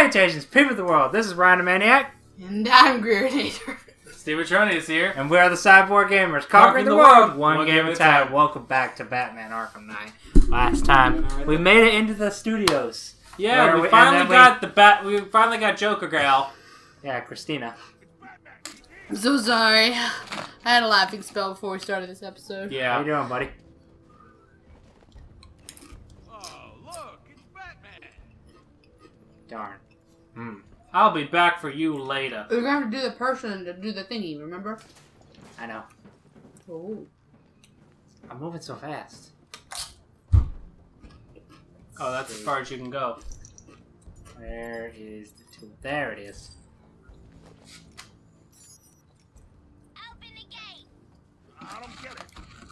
Salutations, people of the world. This is Ryanimaniac, And I'm Greerinator. Steve Troni is here. and we are the CyborGamers, conquering the, world, one, game, at a time. Welcome back to Batman Arkham Knight. Last time, we made it into the studios. Yeah, we, we- finally then we- got the bat. We finally got Joker Gal. Yeah, Christina. I'm so sorry. I had a laughing spell before we started this episode. Yeah. How you doing, buddy? Oh, look, it's Batman. Darn. Hmm. I'll be back for you later. We're gonna have to do the person to do the thingy, remember? I know. Oh. I'm moving so fast. Oh, that's as far as you can go. Where is the tool? There it is. Open the gate! I don't get it.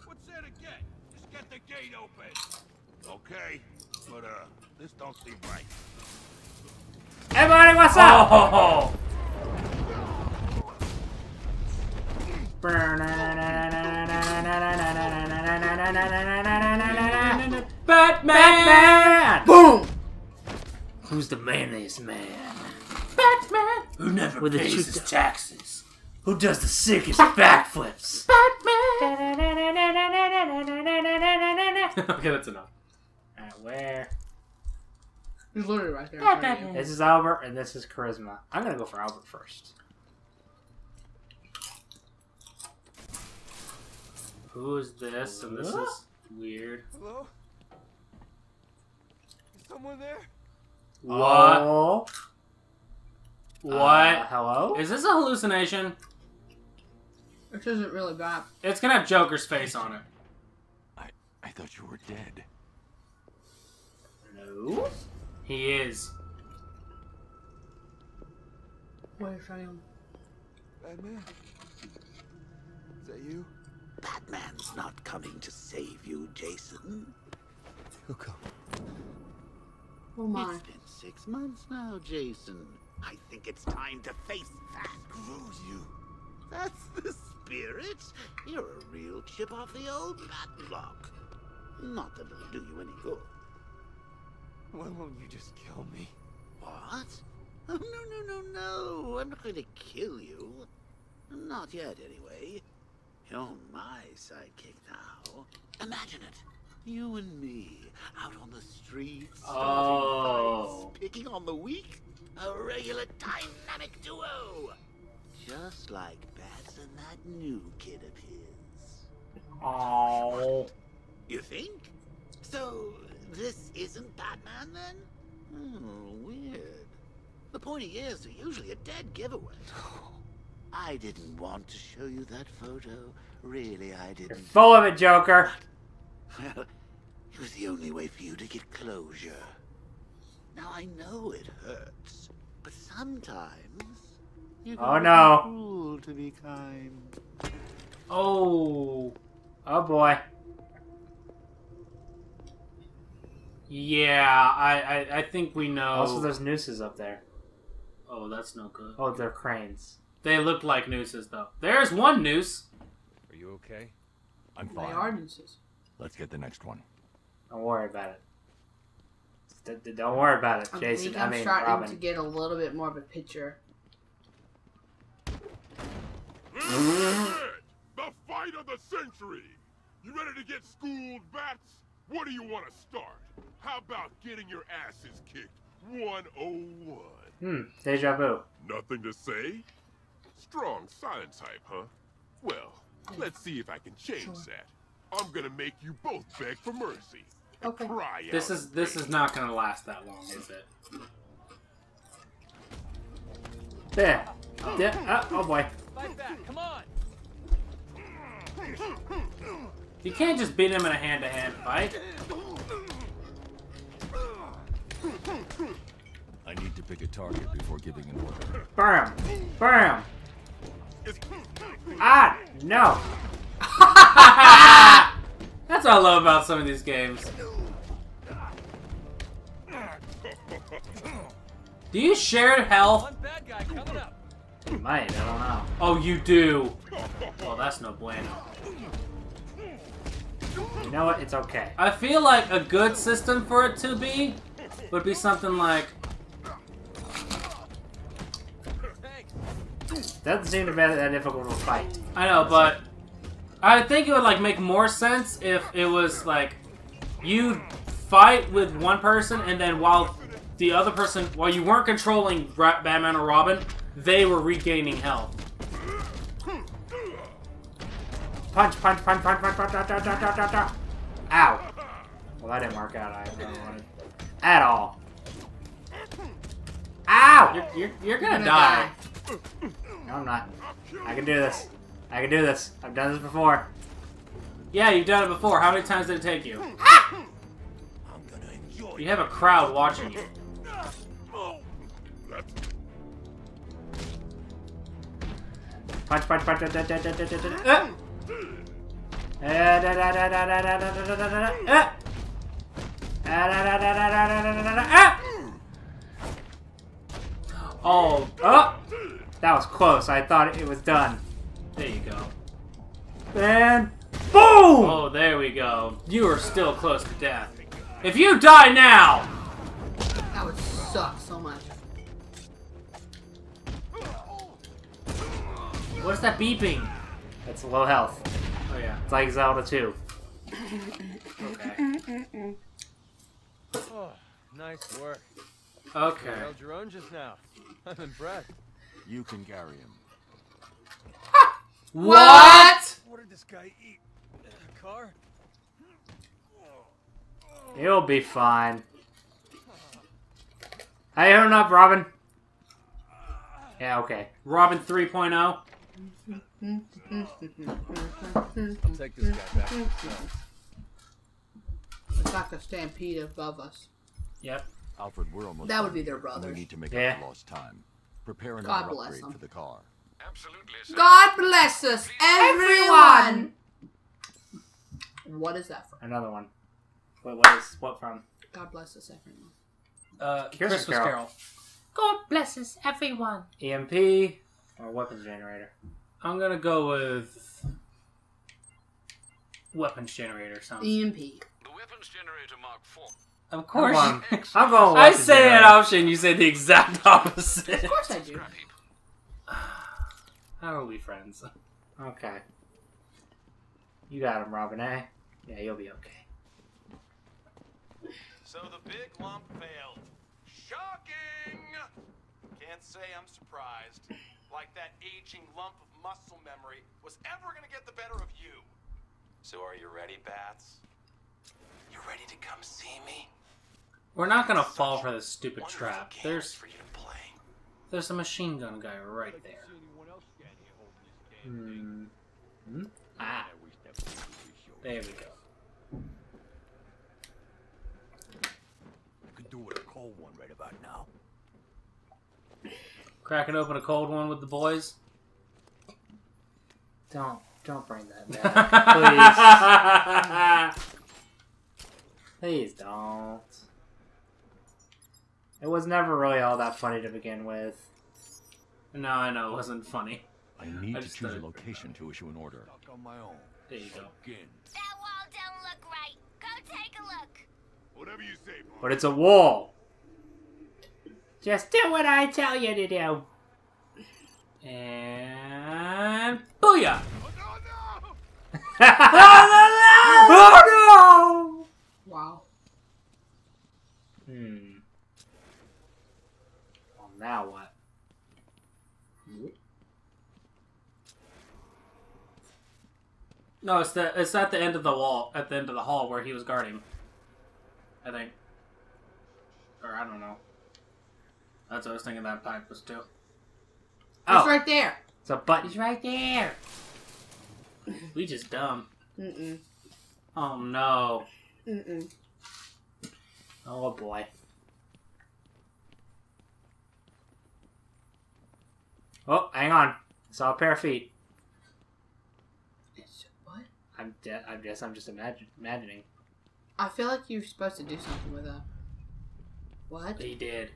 What's there to get? Just get the gate open. Okay, but uh, this don't seem right. Hey, buddy, what's up? Oh, Batman! Batman! Boom! Who's the manliest man? Batman! Who never With pays cheek- his taxes? Who does the sickest backflips? Batman! okay, that's enough. Alright, where? He's literally right there. in front of you. This is Albert, and this is Charisma. I'm gonna go for Albert first. Who is this? And this is weird. Hello? Is someone there? What? Oh. What? Uh, hello? Is this a hallucination? Which isn't really bad. It's gonna have Joker's face on it. I I thought you were dead. No. He is. Wait, show him. Batman? Is that you? Batman's not coming to save you, Jason. He'll come. Oh my. It's been six months now, Jason. I think it's time to face that. Screws you. That's the spirit. You're a real chip off the old bat block. Not that it'll do you any good. Why won't you just kill me? What? Oh, no, no, no, no. I'm not going to kill you. Not yet, anyway. You're my sidekick now. Imagine it. You and me out on the streets, starting Oh. fights, picking on the weak. A regular dynamic duo. Just like Bats and that new kid of his. Oh. You think? So, this isn't Batman then? Hmm, weird. The pointy ears are usually a dead giveaway. I didn't want to show you that photo. Really, I You're didn't. full of it, Joker. Well, it was the only way for you to get closure. Now, I know it hurts, but sometimes... You Oh, no. cruel to be kind. Oh. Oh boy. Yeah, I, I, I think we know. Also, there's nooses up there. Oh, that's no good. Oh, they're cranes. They look like nooses, though. There's one noose. Are you okay? I'm fine. They are nooses. Let's get the next one. Don't worry about it. D- d- Don't worry about it, I Jason. think I I'm mean, starting Robin. to get a little bit more of a picture. The fight of the century! You ready to get schooled, bats? What do you want to start? How about getting your asses kicked 101? Hmm. Deja vu. Nothing to say? Strong silent type, huh? Well, let's see if I can change that. I'm gonna make you both beg for mercy. Okay. Cry This out is this pain. is not gonna last that long, is it? There. Yeah. Oh, oh boy. You can't just beat him in a hand-to-hand fight. I need to pick a target before giving an order. Bam. Bam. It's- Ah, no. That's what I love about some of these games. Do you share health? You might. I don't know. Oh, you do. Well, that's no bueno. You know what? It's okay. I feel like a good system for it to be would be something like... Doesn't seem to be that difficult of a fight. I know, but I think it would like make more sense if it was like you fight with one person and then while the other person, while you weren't controlling Batman or Robin, they were regaining health. Punch, punch, punch, punch, punch, punch, punch, punch, punch, punch, punch. Ow. Well, that didn't work out. I don't want it at all. Ow! You're, you're, you're gonna, gonna die. No, I'm not. I can do this. I can do this. I've done this before. Yeah, you've done it before. How many times did it take you? Ah! I'm gonna enjoy You have a crowd watching you. That's Punch, punch, punch. da, da, da, da, da, Oh, oh! That was close. I thought it was done. There you go. And boom! Oh, there we go. You are still close to death. If you die now! That would suck so much. What's that beeping? It's low health. Oh yeah. It's like Zelda 2. Okay. Oh, nice work. Okay. You held your own just now. I'm impressed. You can carry him. What? What did this guy eat? A car? You'll be fine. Hey, hurry up, Robin. Yeah, okay. Robin oh? 3.0. I'll take this guy back. to the cell. It's like a stampede above us. Yep. Alfred, we're almost That would be their We brothers. need to make Yeah. up lost time. Prepare God another bless upgrade them. for the car. absolutely essential. God bless us, everyone. What is that from? Another one. What, what is what from? God bless us, everyone. Uh, Christmas Christmas, Carol. Carol. God bless us, everyone. EMP or weapons generator. I'm gonna go with weapons generator. Sounds. EMP. The weapons generator Mark IV. Of I'm course. I'm going I weapons say an option. You say the exact opposite. Of course I do. How are we friends? Okay. You got him, Robin, eh? Yeah, you'll be okay. So the big lump failed. Shocking! Can't say I'm surprised. Like that aging lump of muscle memory was ever gonna get the better of you. So are you ready, Bats? You ready to come see me? We're not gonna fall for this stupid trap. There's for you to play. there's a machine gun guy right there. Hmm. Hmm? Ah. There we go. Could do with a cold one right about now. Cracking open a cold one with the boys. Don't don't bring that back. Please. Please don't. It was never really all that funny to begin with. no, I know it wasn't funny. I need I to choose a location to issue an order. On my own. There you go. That wall don't look right. Go take a look. Whatever you say, boy. But it's a wall. Just do what I tell you to do. And booyah! oh Wow. no! No! No! Wow. Hmm. Well, now what? No, it's the it's at the end of the wall, at the end of the hall where he was guarding. I think, or I don't know. That's what I was thinking. That pipe was too. It's Oh, right there. It's a button. He's right there. We just dumb. Mm-mm. Oh no. Mm-mm. Oh boy. Oh, hang on. I saw a pair of feet. It's, what? I'm de- I guess I'm just imagine- imagining. I feel like you're supposed to do something with that. What? He did.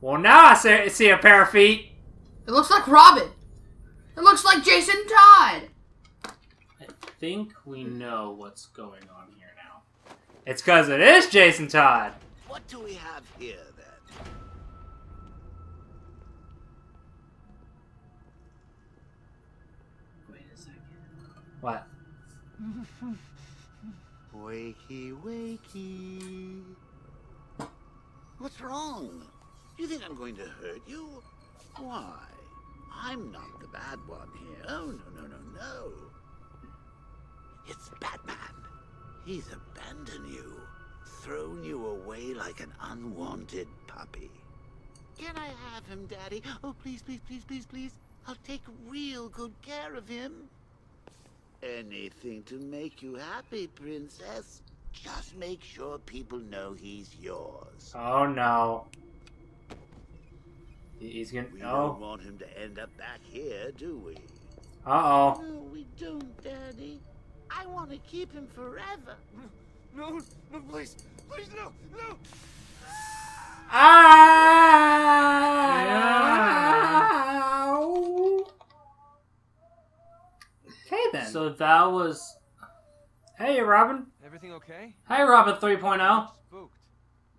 Well, now I see, see a pair of feet. It looks like Robin. It looks like Jason Todd! I think we know what's going on here now. It's because it is Jason Todd! What do we have here, then? Wait a second. What? wakey, wakey. What's wrong? You think I'm going to hurt you? Why? I'm not the bad one here. Oh, no, no, no, no. It's Batman. He's abandoned you, thrown you away like an unwanted puppy. Can I have him, Daddy? Oh, please, please, please, please, please. I'll take real good care of him. Anything to make you happy, Princess. Just make sure people know he's yours. Oh no. He- He's gonna. We don't Oh. want him to end up back here, do we? Uh oh. No, we don't, Daddy. I want to keep him forever. No, no, please, please, no, no. Ow. Okay then. So that was. hey, Robin. Everything okay? Hey, Robin 3.0. Spooked.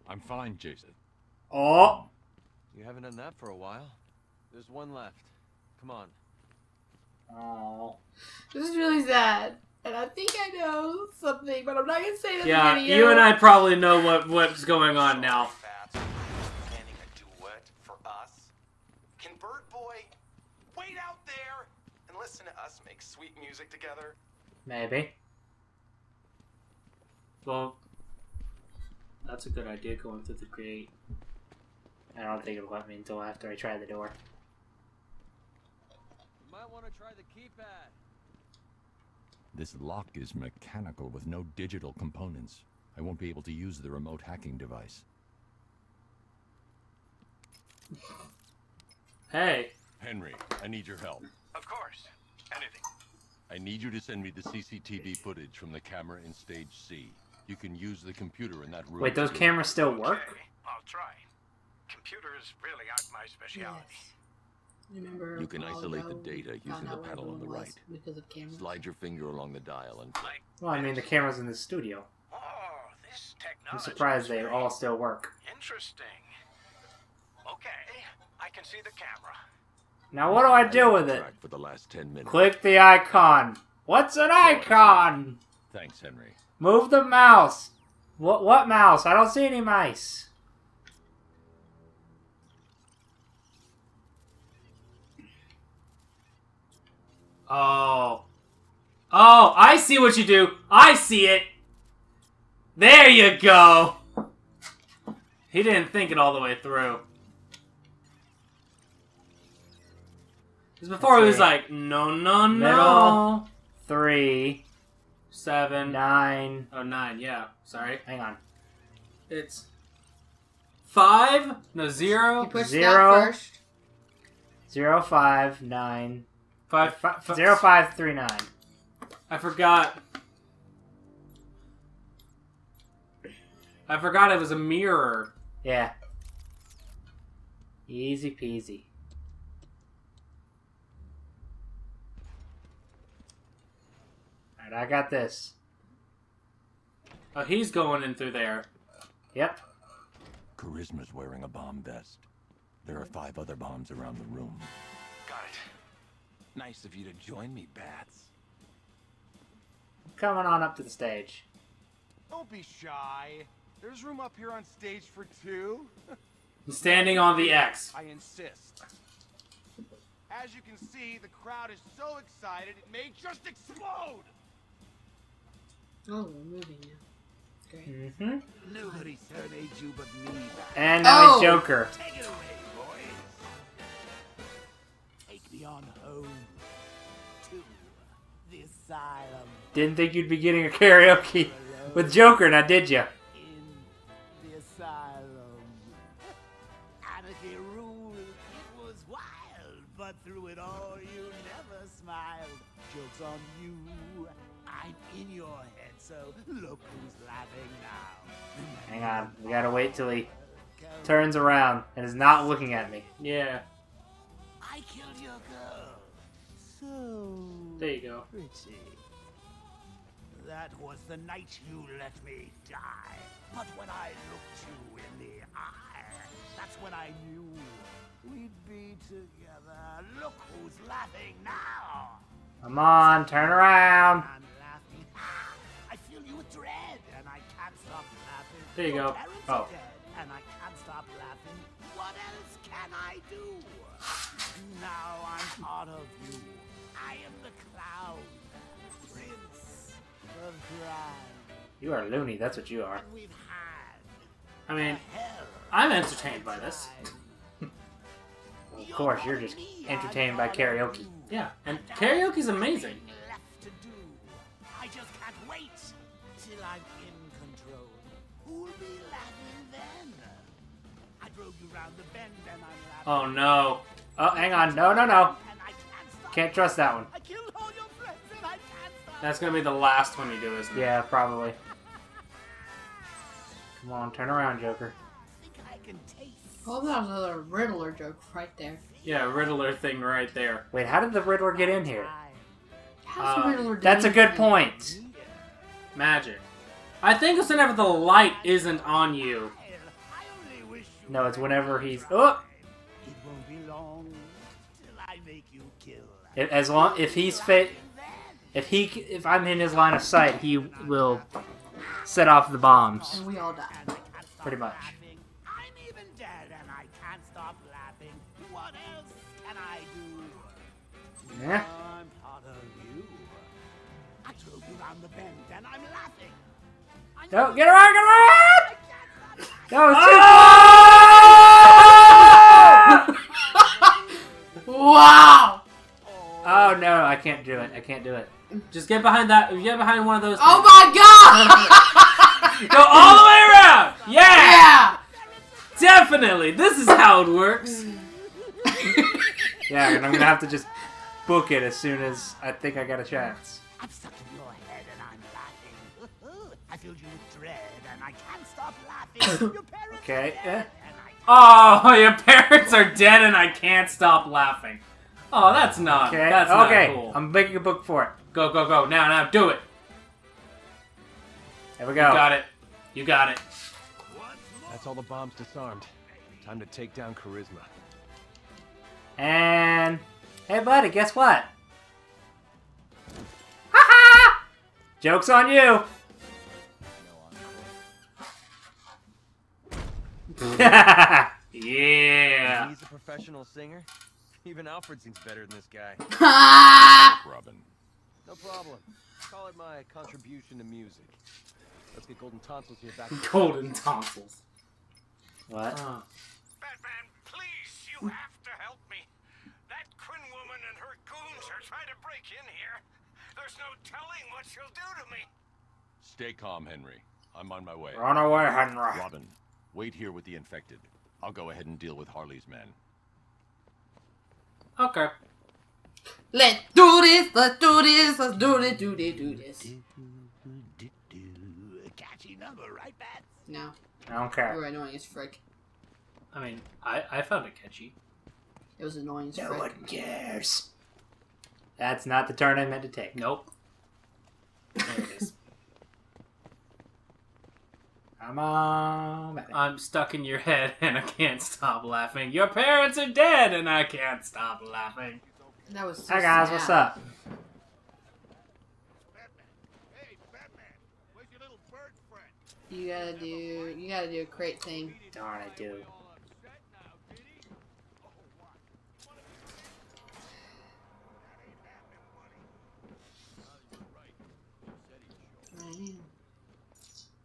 I'm fine, Jason. Oh. You haven't done that for a while. There's one left. Come on. Oh. This is really sad. And I think I know something, but I'm not gonna say it in Yeah, video. you and I probably know what what's going on now. Bats, planning a duet for us. Can Bird Boy wait out there and listen to us make sweet music together? Maybe. Well, that's a good idea going through the gate. I don't think it'll let me until after I try the door. You might want to try the keypad. This lock is mechanical with no digital components. I won't be able to use the remote hacking device. Hey, Henry, I need your help. Of course. Anything. I need you to send me the CCTV footage from the camera in stage C. You can use the computer in that room. Wait, those cameras still work? I'll try. Computers really aren't my specialty. Yes. Remember You can isolate the we data using the panel on the right. Because of cameras. Slide your finger along the dial and Like, Well, I mean, the camera's in the studio. oh, this technology. I'm surprised they all still work. Interesting. Okay, I can see the camera. Now, what do I do with it? for the last 10 minutes. Click the icon. What's an icon? Thanks, Henry. Move the mouse. What? What mouse? I don't see any mice. Oh. Oh, I see what you do. I see it. There you go. He didn't think it all the way through. Because before he was like, no, no, no. Middle. Three, Seven. nine. Oh, nine, yeah. Sorry. Hang on. It's five? No, You zero? push Zero. that first. Zero five nine. Five, Fi- fi- Zero five three nine. I forgot. I forgot it was a mirror. Yeah. Easy peasy. Alright, I got this. Oh, he's going in through there. Yep. Charisma's wearing a bomb vest. There are five other bombs around the room. Got it. Nice of you to join me, Bats. Coming on up to the stage. Don't be shy. There's room up here on stage for two. He's standing on the X. I insist. As you can see, the crowd is so excited it may just explode. Oh, we're moving now. Great. Mm-hmm. Nobody serenades you but me, Bats. And now Oh. he's Joker. Take Didn't think you'd be getting a karaoke with Joker, now did you? in the asylum. Anarchy ruled. It was wild, but through it all, you never smiled. Joke's on you. I'm in your head, so look who's laughing now. Hang on. We gotta wait till he turns around and is not looking at me. Yeah. I killed your girl. So There you go. pretty. That was the night you let me die. But when I looked you in the eye, that's when I knew we'd be together. Look who's laughing now. Come on, turn around. I'm laughing. Ah, I fill you with dread, and I can't stop laughing. There you Your go. Oh. dead, and I can't stop laughing. What else can I do? Now I'm part of You are loony, that's what you are. And we've had I mean. I'm entertained by this. Of course, you're just entertained by karaoke. Yeah, and karaoke's amazing. left to do. I just can't wait till I'm in control. Who'll be laughing then? I drove you round the bend and I'm laughing. Oh no. Oh, hang on. No, no, no. Can't trust that one. I killed all your friends and I can't stop. That's gonna be the last one you do, isn't it? Yeah, probably. Come on, turn around, Joker. I think I can taste. Oh, that was another Riddler joke right there. Yeah, Riddler thing right there. Wait, how did the Riddler get in here? How's Uh, the Riddler That's a good anything? point. Magic. I think it's whenever the light isn't on you. I only wish you No, it's whenever he's. Oh, It won't be long till I make you kill. if, as long if he's fit, if he if I'm in his line of sight, he will set off the bombs. And we all die. And I can't stop Pretty much. laughing. I'm even dead and I can't stop laughing. What else can I do? Yeah. I'm part of you. I drove you round the bend and I'm laughing. I No, get around, get around! I can't stop No, ah! Wow! Oh. oh no, I can't do it. I can't do it. Just get behind that. If you get behind one of those. Oh my god! Go all the way around. Yeah, yeah! definitely. This is how it works. Mm. Yeah, and I'm gonna have to just book it as soon as I think I got a chance. I'm stuck in your head and I'm laughing. I filled you with dread and I can't stop laughing. Your parents Okay, are dead and I Oh, your parents are dead and I can't stop laughing. Oh, that's not. Okay, That's not okay. cool. I'm making a book for it. Go, go, go. Now, now, do it. There we You go. got it. You got it. That's all the bombs disarmed. Time to take down Charisma. And hey, buddy, guess what? Ha ha! Joke's on you. Yeah. He's a professional singer. Even Alfred seems better than this guy. Robin. No problem. Call it my contribution to music. Let's get Golden Tonsils here back. Golden tonsils. what? Oh. Batman, please, you mm. have to help me. That Quinn woman and her goons are trying to break in here. There's no telling what she'll do to me. Stay calm, Henry. I'm on my way. Run away, Henry. Robin, wait here with the infected. I'll go ahead and deal with Harley's men. Okay. Let's do this, let's do this, let's do this, do this, do this. Catchy number, right, Bats? No, I don't care. we're annoying as frick. I mean, I, I found it catchy. It was annoying as No frick. one cares. That's not the turn I meant to take. Nope. There it is. Come on. baby. I'm stuck in your head and I can't stop laughing. Your parents are dead and I can't stop laughing. That was so Hi guys, sad. what's up? Batman. Hey, Batman. Where's your little bird friend? You gotta do, you gotta do a crate thing. Darn, I do. All upset now, did he?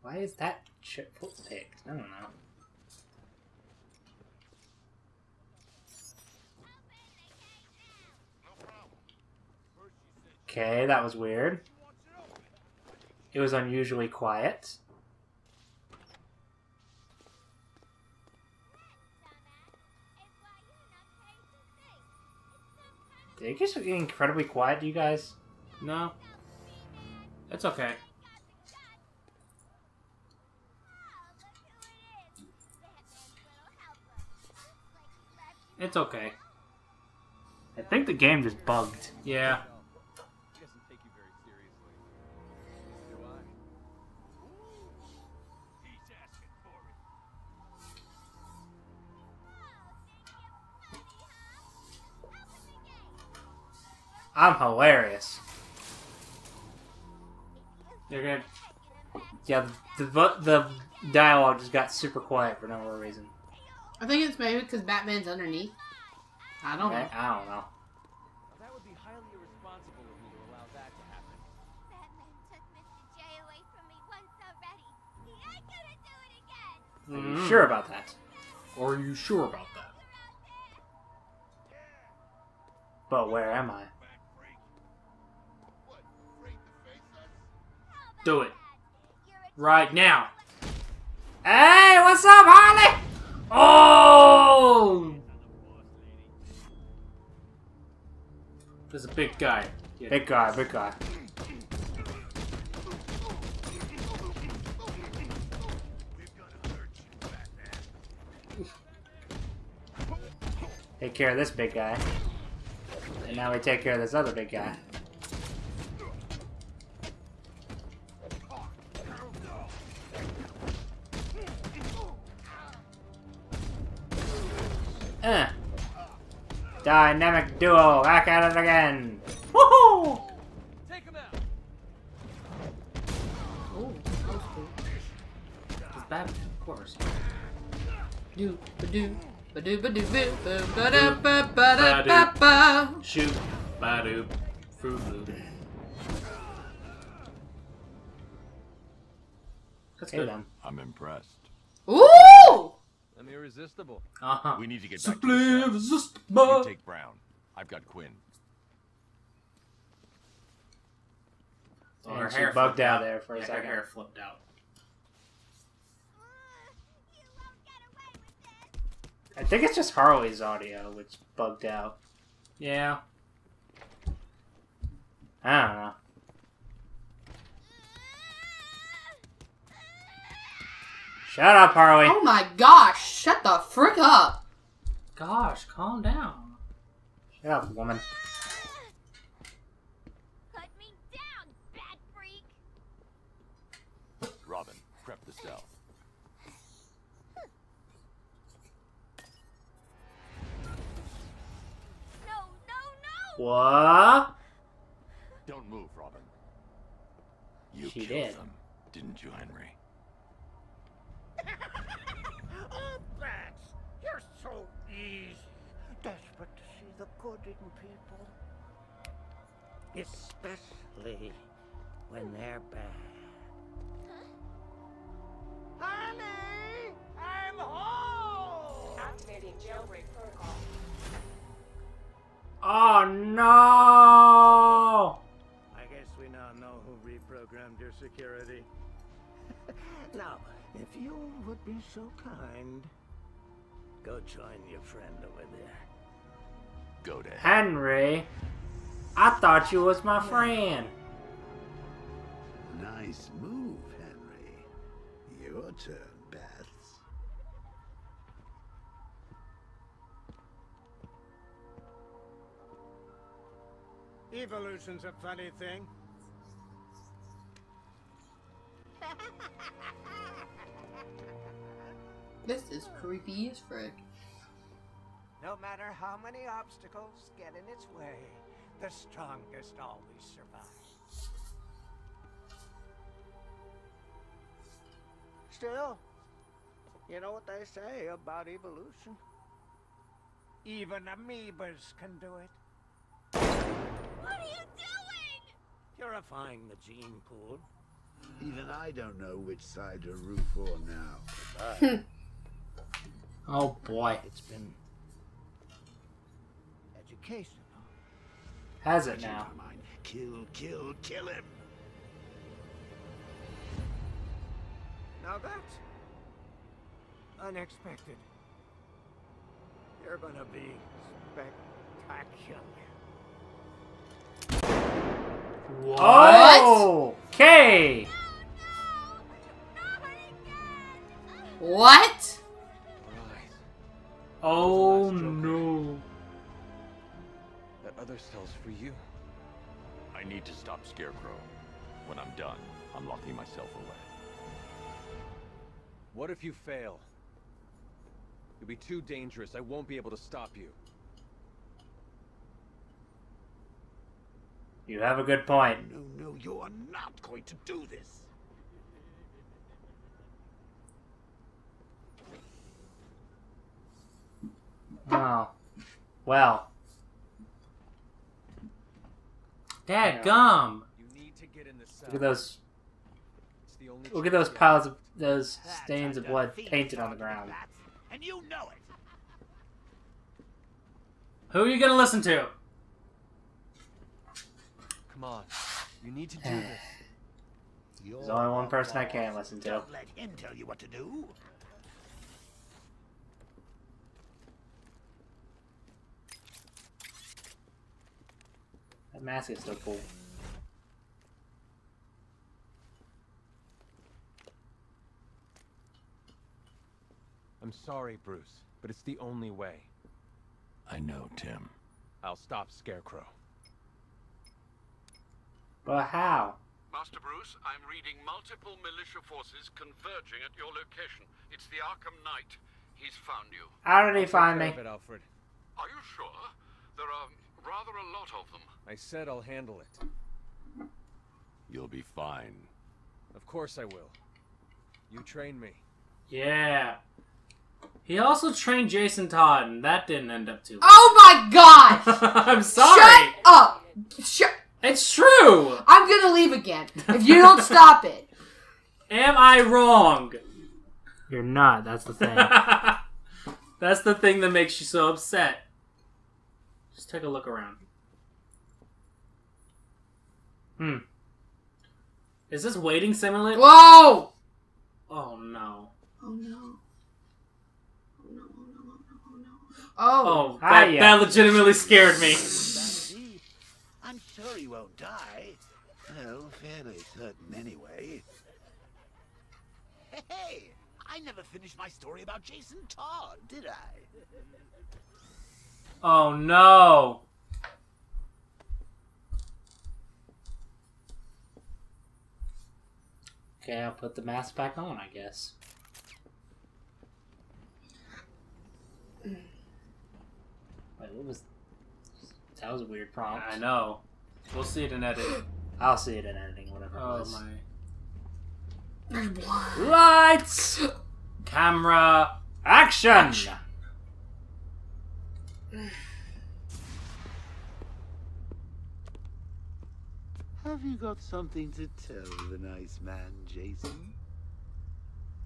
What? Why is that chip picked? I don't know. Okay, that was weird. It was unusually quiet. Did it get incredibly quiet, you guys? No. It's okay. It's okay. I think the game just bugged. Yeah. I'm hilarious. You're gonna. Yeah, the, the the dialogue just got super quiet for no reason. I think it's maybe because Batman's underneath. I don't I, know. I don't know. That would be highly irresponsible of me to allow that to happen. Batman took Mr. J away from me once already. He ain't gonna do it again. Are Mm. you sure about that? Are you sure about that? But where am I? Do it. Right now. Hey, what's up, Harley? Oh! There's a big guy. Yeah. Big guy, big guy. Take care of this big guy. And now we take care of this other big guy. Dynamic duo, back at it again. Woohoo! Take him out! Ooh, that was cool. It's Batman, of course. Do ba do ba do ba do boo boo ba da ba ba da ba ba. Shoot. Badoo. Foo foo. That's Okay good. then. I'm impressed. Ooh! I'm irresistible. Uh-huh. We need to get back to Simply the cell. You take Brown. I've got Quinn. Oh, And her hair bugged flipped out there for a yeah, second. Her hair flipped out. You won't get away with this. I think it's just Harley's audio which bugged out. Yeah. I don't know. Shut up, Harley. Oh my gosh! Shut the frick up! Gosh, calm down. Shut up, woman. Put me down, bad freak. Robin, prep the cell. No, no, no. What? Don't move, Robin. You She killed did. them, didn't you, Henry? oh, Bats, you're so easy. Desperate to see the good in people. Especially when they're bad. Honey, I'm home! Activating jailbreak protocol. Oh no! I guess we now know who reprogrammed your security. now, if you would be so kind, go join your friend over there. Go to. Henry, I thought you was my friend. Nice move, Henry. Your turn, Bats. Evolution's a funny thing. This is creepy as frick. No matter how many obstacles get in its way, the strongest always survive. Still, you know what they say about evolution? Even amoebas can do it. What are you doing? Purifying the gene pool. Even I don't know which side to root for now. But Oh boy. it's been educational. Has it now? Kill, kill, kill him. Now that's unexpected. You're gonna be spectacular. What? Okay! What? Oh Joker. no. That other cell's for you. I need to stop Scarecrow. When I'm done, I'm locking myself away. What if you fail? You'll be too dangerous. I won't be able to stop you. You have a good point. No, no, you are not going to do this. Oh. Well. Dad gum. You need to get in the cell. Look at those. It's the only Look at those piles of those stains of blood painted on the ground. And you know it. Who are you gonna listen to? Come on. You need to do this. There's only one person I boss. can listen to. Don't let him tell you what to do. That mask is so cool. I'm sorry, Bruce, but it's the only way. I know, Tim. I'll stop Scarecrow. But how? Master Bruce, I'm reading multiple militia forces converging at your location. It's the Arkham Knight. He's found you. How did he find me? it, Alfred. Are you sure? There are rather a lot of them. I said I'll handle it. You'll be fine. Of course I will. You train me. Yeah. He also trained Jason Todd, and that didn't end up too oh well. Oh my god! I'm sorry. Shut up! Shut. It's true. I'm gonna leave again if you don't stop it. Am I wrong? You're not. That's the thing. That's the thing that makes you so upset. Just take a look around. Hmm. Is this waiting simulator? Whoa! Oh no. Oh no. Oh, no, Oh, that, Hiya. that legitimately scared me. Vanity, I'm sure he won't die. Well, fairly certain anyway. Hey, I never finished my story about Jason Todd, did I? Oh no. okay, I'll put the mask back on, I guess. Wait, what was. That was a weird prompt. I know. We'll see it in editing. I'll see it in editing, whatever it Oh was. my. Lights! Camera. Action! Have you got something to tell the nice man, Jason?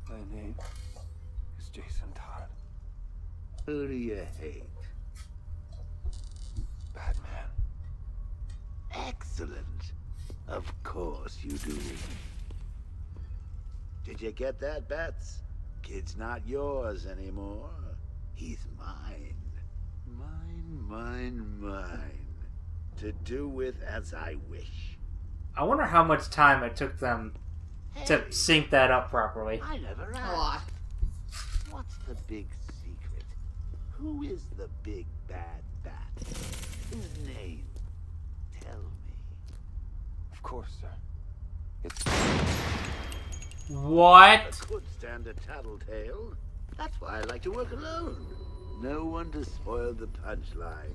My name is Jason Todd. Who do you hate? Batman. Excellent. Of course you do. Did you get that, Bats? Kid's not yours anymore. He's mine. Mine, mine, mine. To do with as I wish. I wonder how much time it took them to sync that up properly. I never a asked. lot. What's the big secret? Who is the big bad bat? His name. Tell me. Of course, sir. It's What? I could stand a tattletale. That's why I like to work alone. No one to spoil the punchline.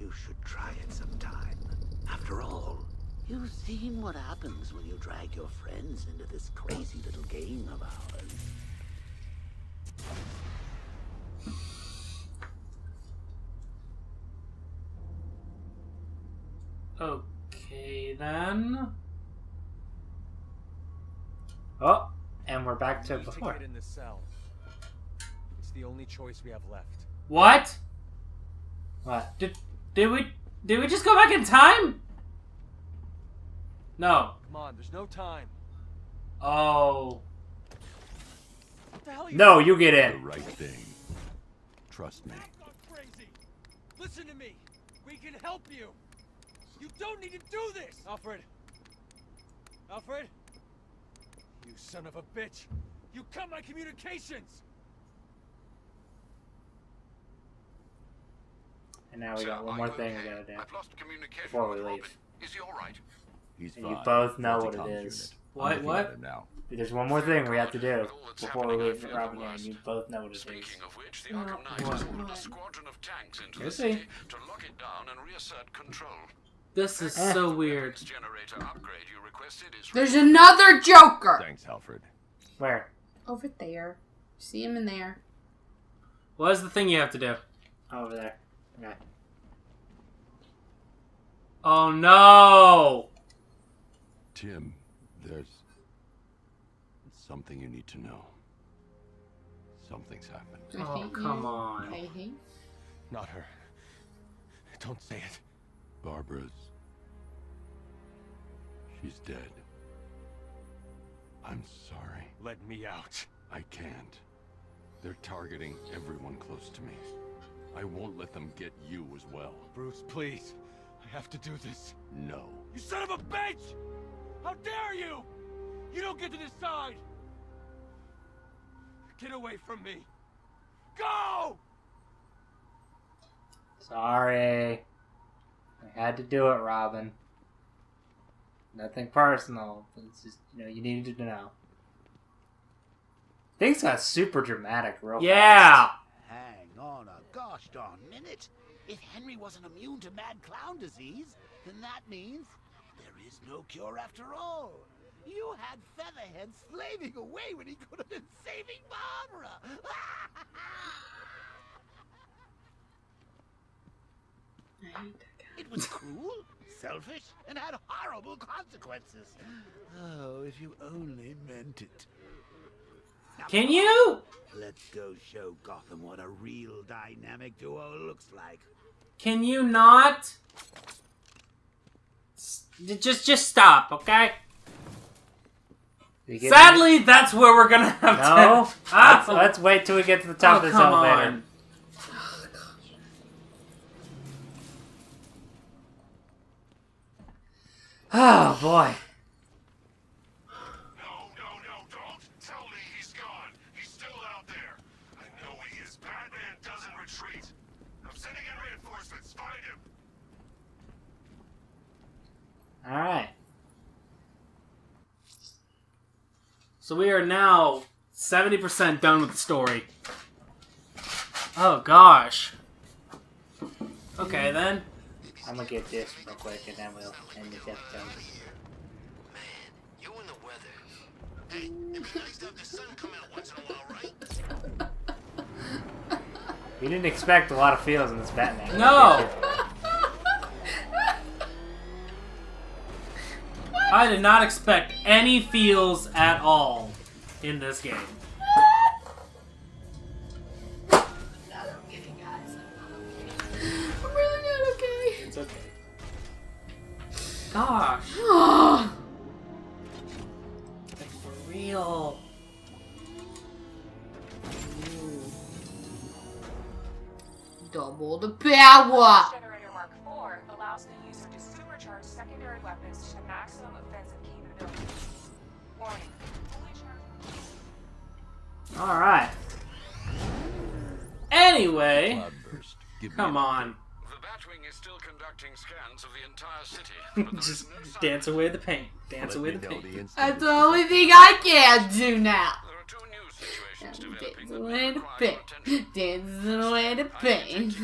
You should try it sometime. After all, you've seen what happens when you drag your friends into this crazy little game of ours. Okay then. Oh, and we're back We to need to before. Get in the cell. It's the only choice we have left. What? What? Did did we did we just go back in time? No. Come on, there's no time. Oh. What the hell you No, you get it. The right thing. Trust me. That's not crazy. Listen to me. We can help you. You don't need to do this. Alfred! Alfred! You son of a bitch! You cut my communications. And now we Sir, got one more you thing we gotta do. I've lost communication before we leave. Is he all right? He's And you both know what it is. Unit. What, what? now. There's one more thing we have to do With all that's before we leave Robin the and you both know what it is. Speaking of which, the No. Arkham Knight has ordered a squadron of tanks into We'll the see. city to lock it down and reassert control. This is Eh. so weird. You requested is There's another Joker Thanks, Alfred. Where? over there. See him in there. What is the thing you have to do? Over there. Okay. Oh no! Tim, there's something you need to know. Something's happened. I Oh, come you. on. I. Not her. Don't say it. Barbara's. She's dead. I'm sorry. Let me out. I can't. They're targeting everyone close to me. I won't let them get you as well. Bruce, please. I have to do this. No. You son of a bitch! How dare you! You don't get to decide! Get away from me! Go! Sorry. I had to do it, Robin. Nothing personal. It's just, you know, you needed to know. Things got super dramatic real Yeah! Hang on a gosh darn minute. If Henry wasn't immune to mad clown disease, then that means there is no cure after all. You had Featherhead slaving away when he could have been saving Barbara. I hate that guy. it was cruel, selfish, and had horrible consequences. Oh, if you only meant it. Now, Can you? Let's go show Gotham what a real dynamic duo looks like. Can you not? Just, just stop, okay? You get Sadly, that's where we're gonna have No. to. Ah! Let's, let's wait till we get to the top Oh, of this come elevator. on. Oh boy. No, no, no, don't tell me he's gone. He's still out there. I know he is. Batman doesn't retreat. I'm sending in reinforcements. Find him. All right. So we are now 70% done with the story. Oh gosh. Okay then. I'm gonna get this real quick, and then we'll end this episode. The weather. Hey, it'd nice to have the sun come out once in a while, right? We didn't expect a lot of feels in this Batman. No! I did not expect any feels at all in this game. Not okay, guys. I'm really not okay. It's okay. Gosh. Like for real. Double the power. Weapons to maximum offensive capability. Warning. All right. Anyway, Cloudburst. Give me come on. The Batwing is still conducting scans of the entire city. but there is Just no dance away the pain. Dance away the pain. That's the only thing I can do now. There are two new situations Dance away may the pain. your attention. Dancing away the I'm pain.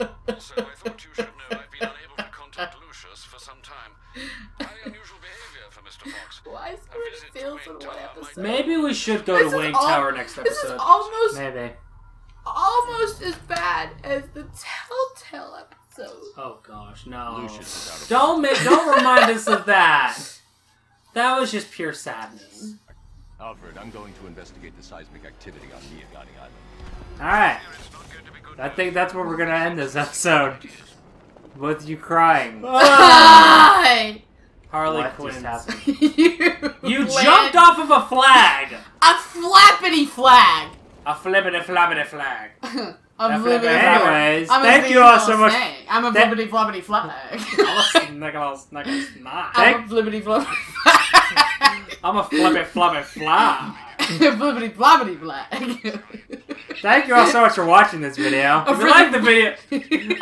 detecting unusual seismic activity on Miagani Island. Also, I thought you should know I've been unable to contact Lucius for some time. Highly unusual behavior for Mr. Fox. Why is A there visit to in Wayne one Tower episode? Maybe we should go This to is Wayne al- Tower next episode. This is episode. almost Maybe. almost as bad as the Telltale episode. Oh gosh, no. Lucius is out of Don't make don't remind us of that. That was just pure sadness. Alfred, I'm going to investigate the seismic activity on Miagani Island. All right. I think that's where we're gonna end this episode. With you crying. Why? Harley What Quinn. you You jumped off of a flag. a flappity flag. A flippity flappity flag. I'm Definitely. flippity Anyways, I'm thank you all so much. snake. I'm a Thank- flippity floppity flag. Nicholas, Nicholas, nah. I'm a flippity floppity I'm a flippy floppy fly. Flippity floppity flag. Thank you all so much for watching this video. If you like the video,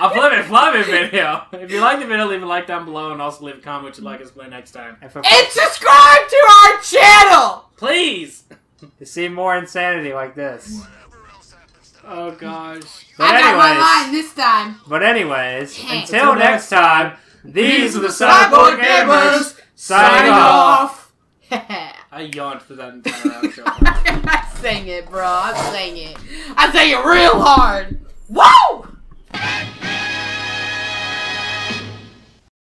a flippy floppy video. If you like the video, leave a like down below and also leave a comment what you'd like us to play next time. And for, and subscribe to our channel. Please. to see more insanity like this. Oh gosh. But I got my anyways- line this time. time. But anyways, Hey. until Until next time, these are the Cyborg CyborGamers signing signing off. I yawned through that entire outro. I sang it, bro. I sang it. I sang it real hard. Whoa!